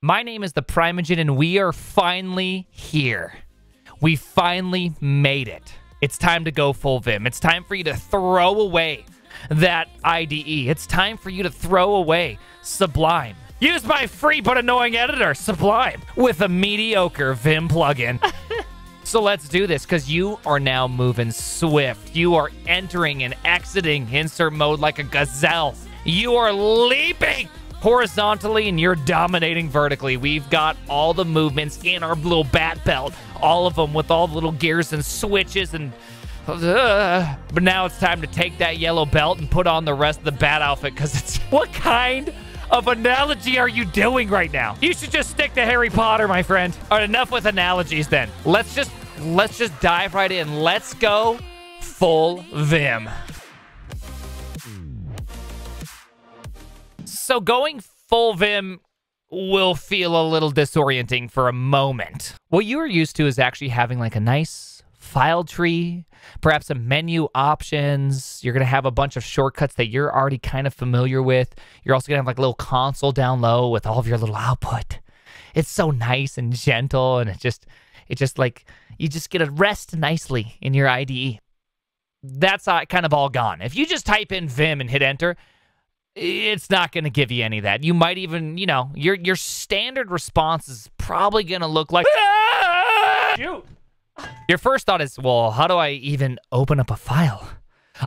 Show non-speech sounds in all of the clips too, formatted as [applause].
My name is the Primeagen, and we are finally here. We finally made it. It's time to go full Vim. It's time for you to throw away that IDE. It's time for you to throw away Sublime. Use my free but annoying editor, Sublime, with a mediocre Vim plugin. [laughs] so let's do this because you are now moving swift. You are entering and exiting insert mode like a gazelle. You are leaping horizontally and you're dominating vertically. We've got all the movements in our little bat belt, all of them with all the little gears and switches and. Uh, but now it's time to take that yellow belt and put on the rest of the bat outfit because it's. [laughs] What kind of analogy are you doing right now? You should just stick to Harry Potter, my friend. All right, enough with analogies then. Let's just let's just dive right in. Let's go full Vim. So going full Vim will feel a little disorienting for a moment. What you are used to is actually having like a nice file tree, perhaps some menu options. You're going to have a bunch of shortcuts that you're already kind of familiar with. You're also going to have like a little console down low with all of your little output. It's so nice and gentle and it just it just like you just get to rest nicely in your IDE. That's uh, kind of all gone. If you just type in Vim and hit enter, it's not going to give you any of that. You might even, you know, your your standard response is probably going to look like [laughs] Shoot. Your first thought is, well, how do I even open up a file?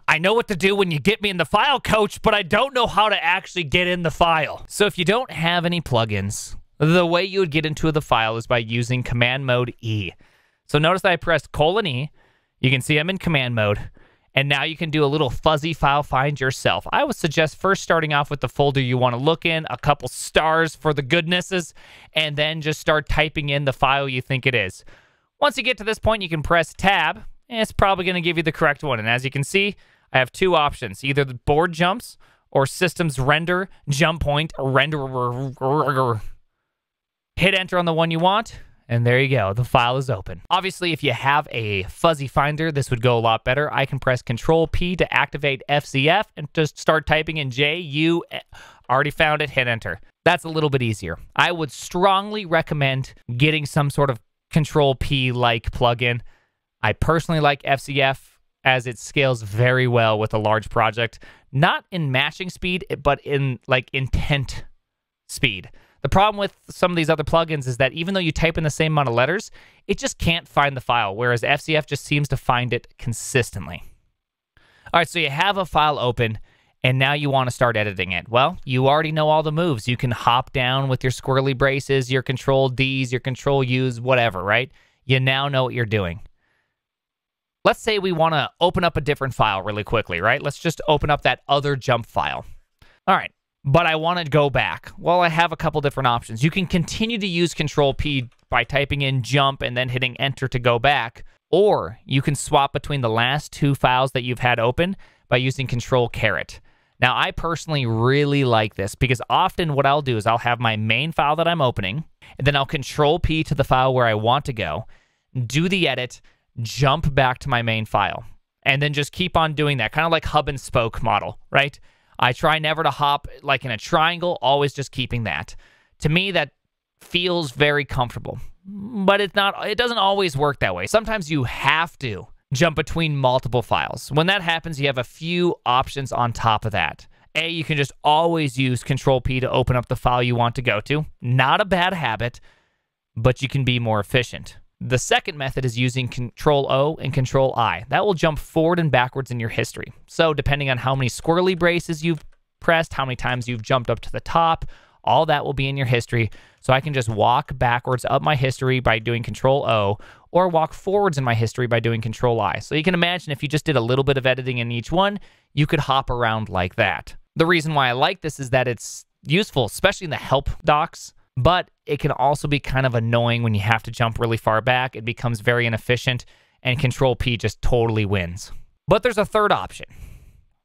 I know what to do when you get me in the file, coach, but I don't know how to actually get in the file. So if you don't have any plugins, the way you would get into the file is by using command mode E. So notice that I pressed colon E. You can see I'm in command mode. And now you can do a little fuzzy file find yourself. I would suggest first starting off with the folder you want to look in, a couple stars for the goodnesses, and then just start typing in the file you think it is. Once you get to this point, you can press tab, and it's probably going to give you the correct one. And as you can see, I have two options, either the board jumps or systems render, jump point, render. Hit enter on the one you want, and there you go. The file is open. Obviously, if you have a fuzzy finder, this would go a lot better. I can press Control P to activate FZF and just start typing in J U. Already found it. Hit enter. That's a little bit easier. I would strongly recommend getting some sort of Control P like plugin. I personally like FZF as it scales very well with a large project, not in matching speed, but in like intent speed. The problem with some of these other plugins is that even though you type in the same amount of letters, it just can't find the file, whereas FZF just seems to find it consistently. All right, so you have a file open, and now you want to start editing it. Well, you already know all the moves. You can hop down with your squirrely braces, your control Ds, your control Us, whatever, right? You now know what you're doing. Let's say we want to open up a different file really quickly, right? Let's just open up that other jump file. All right, but I want to go back. Well, I have a couple different options. You can continue to use Control P by typing in jump and then hitting enter to go back, or you can swap between the last two files that you've had open by using Control caret. Now, I personally really like this because often what I'll do is I'll have my main file that I'm opening, and then I'll Control P to the file where I want to go, do the edit, jump back to my main file, and then just keep on doing that, kind of like hub and spoke model, right? I try never to hop like in a triangle, always just keeping that. To me, that feels very comfortable, but it's not, it doesn't always work that way. Sometimes you have to jump between multiple files. When that happens, you have a few options on top of that. A, you can just always use Control P to open up the file you want to go to. Not a bad habit, but you can be more efficient. The second method is using Control O and Control I. That will jump forward and backwards in your history. So, depending on how many squirrely braces you've pressed, how many times you've jumped up to the top, all that will be in your history. So, I can just walk backwards up my history by doing Control O or walk forwards in my history by doing Control I. So, you can imagine if you just did a little bit of editing in each one, you could hop around like that. The reason why I like this is that it's useful, especially in the help docs but it can also be kind of annoying when you have to jump really far back. It becomes very inefficient, and Control P just totally wins. But there's a third option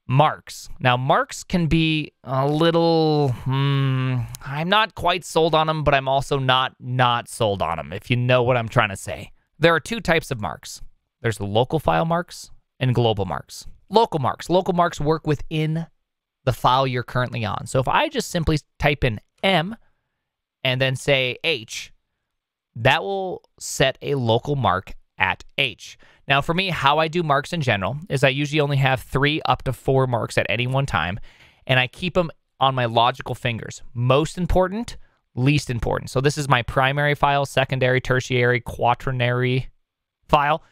marks. Now, marks can be a little, hmm, I'm not quite sold on them, but I'm also not not sold on them, if you know what I'm trying to say. There are two types of marks there's local file marks and global marks. Local marks. Local marks work within the file you're currently on. So if I just simply type in M and then say H, that will set a local mark at H. Now, for me, how I do marks in general is I usually only have three up to four marks at any one time, and I keep them on my logical fingers. Most important, least important. So this is my primary file, secondary, tertiary, quaternary file.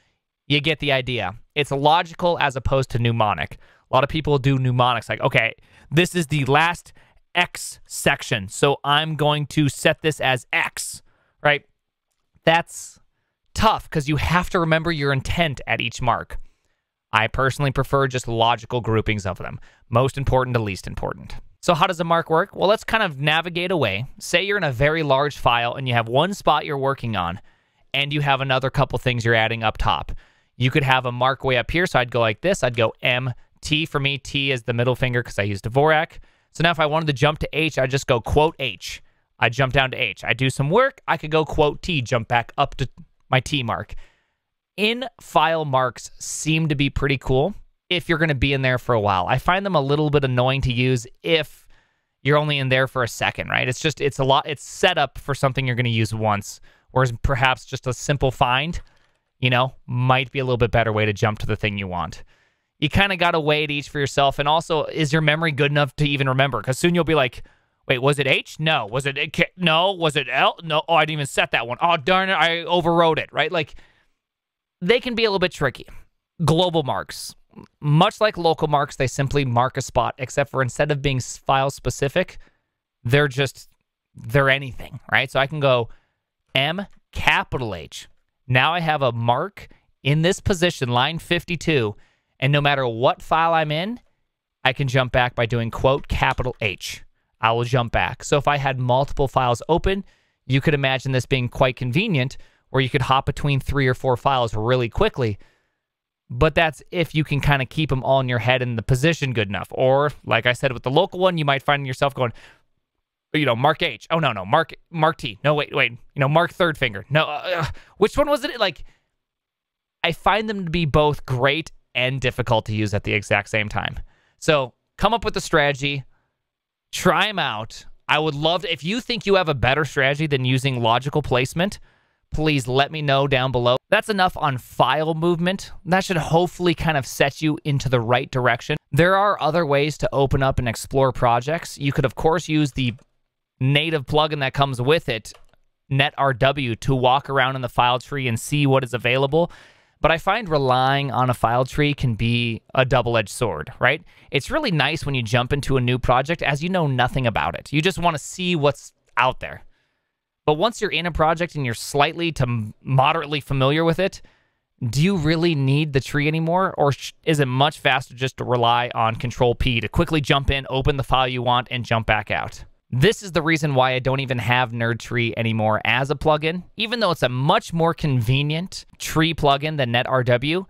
You get the idea. It's logical as opposed to mnemonic. A lot of people do mnemonics like, okay, this is the last X section. So I'm going to set this as X, right? That's tough because you have to remember your intent at each mark. I personally prefer just logical groupings of them, most important to least important. So, how does a mark work? Well, let's kind of navigate away. Say you're in a very large file and you have one spot you're working on, and you have another couple things you're adding up top. You could have a mark way up here. So, I'd go like this I'd go M, T for me. T is the middle finger because I used Dvorak. So, now if I wanted to jump to H, I'd just go quote H. I jump down to H. I do some work. I could go quote T, jump back up to my T mark. In file marks seem to be pretty cool if you're going to be in there for a while. I find them a little bit annoying to use if you're only in there for a second, right? It's just it's a lot it's set up for something you're going to use once, whereas perhaps just a simple find, you know, might be a little bit better way to jump to the thing you want. You kind of got to weigh it each for yourself and also is your memory good enough to even remember? Cuz soon you'll be like, Wait, was it H? No. Was it K? no? Was it L? No. Oh, I didn't even set that one. Oh, darn it. I overrode it, right? Like they can be a little bit tricky. Global marks, much like local marks, they simply mark a spot, except for instead of being file specific, they're just, they're anything, right? So I can go M capital H. Now I have a mark in this position, line 52, and no matter what file I'm in, I can jump back by doing quote capital H. I will jump back. So if I had multiple files open, you could imagine this being quite convenient where you could hop between three or four files really quickly. But that's if you can kind of keep them all in your head in the position good enough. Or, like I said, with the local one, you might find yourself going, you know, Mark H. Oh no, no, Mark Mark T. No, wait, wait. You know, Mark third finger. No, uh, which one was it? Like, I find them to be both great and difficult to use at the exact same time. So come up with a strategy. Try them out. I would love to, if you think you have a better strategy than using logical placement, please let me know down below. That's enough on file movement. That should hopefully kind of set you into the right direction. There are other ways to open up and explore projects. You could, of course, use the native plugin that comes with it, NetRW, to walk around in the file tree and see what is available. But I find relying on a file tree can be a double edged sword, right? It's really nice when you jump into a new project as you know nothing about it. You just want to see what's out there. But once you're in a project and you're slightly to moderately familiar with it, do you really need the tree anymore? Or is it much faster just to rely on Control P to quickly jump in, open the file you want, and jump back out? This is the reason why I don't even have Nerd Tree anymore as a plugin. Even though it's a much more convenient tree plugin than NetRW,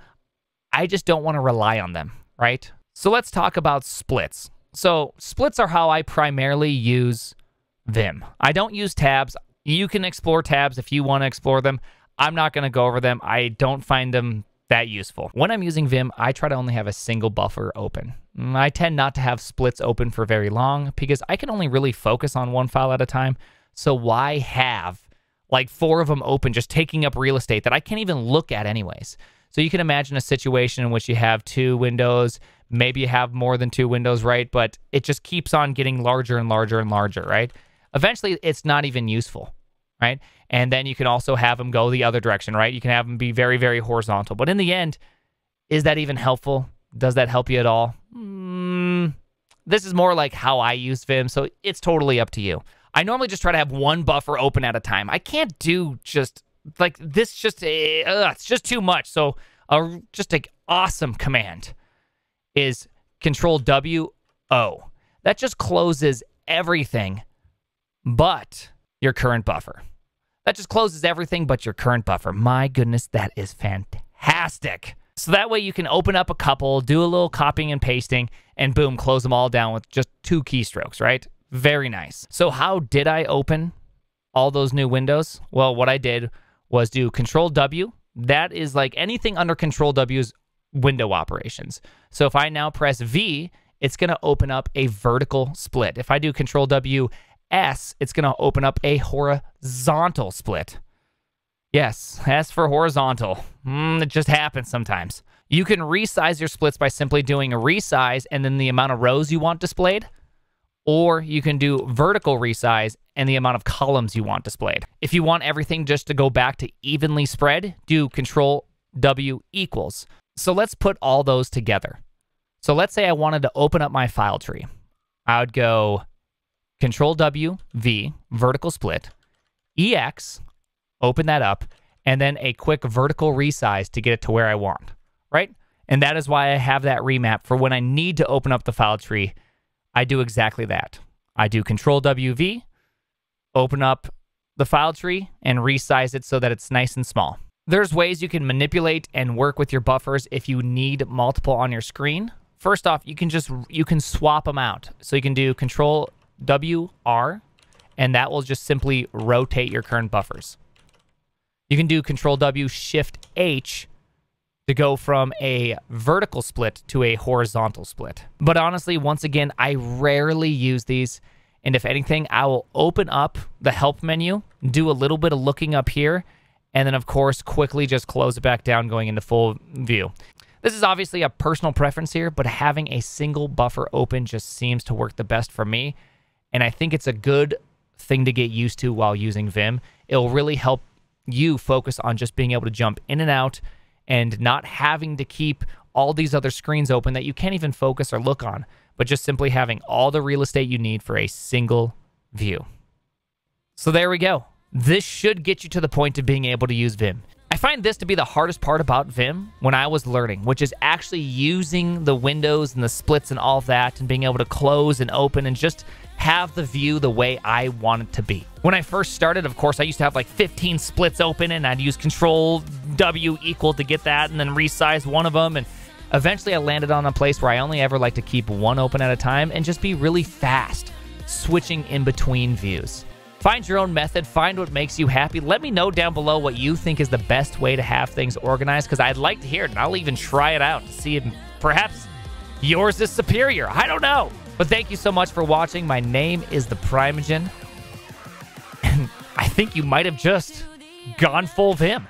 I just don't want to rely on them, right? So let's talk about splits. So splits are how I primarily use Vim. I don't use tabs. You can explore tabs if you want to explore them. I'm not going to go over them. I don't find them that useful. When I'm using Vim, I try to only have a single buffer open. Mm, I tend not to have splits open for very long because I can only really focus on one file at a time. So why have like four of them open just taking up real estate that I can't even look at anyways? So you can imagine a situation in which you have two windows, maybe you have more than two windows, right? But it just keeps on getting larger and larger and larger, right? Eventually, it's not even useful, right? And then you can also have them go the other direction, right? You can have them be very, very horizontal. But in the end, is that even helpful? Does that help you at all? Mm, this is more like how I use Vim, so it's totally up to you. I normally just try to have one buffer open at a time. I can't do just like this. Just uh, it's just too much. So, uh, just an awesome command is Control W O. That just closes everything, but your current buffer. That just closes everything but your current buffer. My goodness, that is fantastic. So that way you can open up a couple, do a little copying and pasting, and boom, close them all down with just two keystrokes, right? Very nice. So how did I open all those new windows? Well, what I did was do Control W. That is like anything under Control W's window operations. So if I now press V, it's going to open up a vertical split. If I do Control W S, it's going to open up a horizontal split. Yes, S for horizontal. Mm, it just happens sometimes. You can resize your splits by simply doing a resize and then the amount of rows you want displayed, or you can do vertical resize and the amount of columns you want displayed. If you want everything just to go back to evenly spread, do Control W equals. So let's put all those together. So let's say I wanted to open up my file tree. I would go Control W, V, vertical split, EX, open that up, and then a quick vertical resize to get it to where I want, right? And that is why I have that remap for when I need to open up the file tree. I do exactly that. I do Control W, V, open up the file tree, and resize it so that it's nice and small. There's ways you can manipulate and work with your buffers if you need multiple on your screen. First off, you can just you can swap them out. So you can do control W R and that will just simply rotate your current buffers. You can do control W shift H to go from a vertical split to a horizontal split. But honestly, once again, I rarely use these. And if anything, I will open up the help menu, do a little bit of looking up here, and then of course quickly just close it back down going into full view. This is obviously a personal preference here, but having a single buffer open just seems to work the best for me. And I think it's a good thing to get used to while using Vim. It'll really help you focus on just being able to jump in and out and not having to keep all these other screens open that you can't even focus or look on, but just simply having all the real estate you need for a single view. So there we go. This should get you to the point of being able to use Vim. I find this to be the hardest part about Vim when I was learning, which is actually using the windows and the splits and all that and being able to close and open and just have the view the way I want it to be. When I first started, of course, I used to have like 15 splits open and I'd use Control W equal to get that and then resize one of them. And eventually I landed on a place where I only ever like to keep one open at a time and just be really fast switching in between views. Find your own method, find what makes you happy. Let me know down below what you think is the best way to have things organized because I'd like to hear it and I'll even try it out to see if perhaps yours is superior. I don't know. But thank you so much for watching. My name is The Primeagen. And I think you might have just gone full Vim.